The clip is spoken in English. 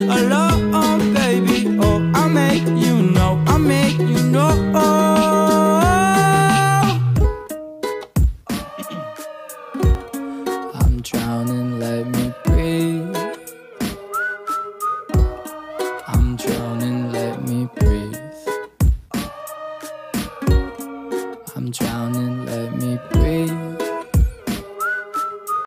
alone, baby. Oh, I make you know, I make you know. I'm drowning, let me breathe. I'm drowning, let me breathe. I'm drowning, let me.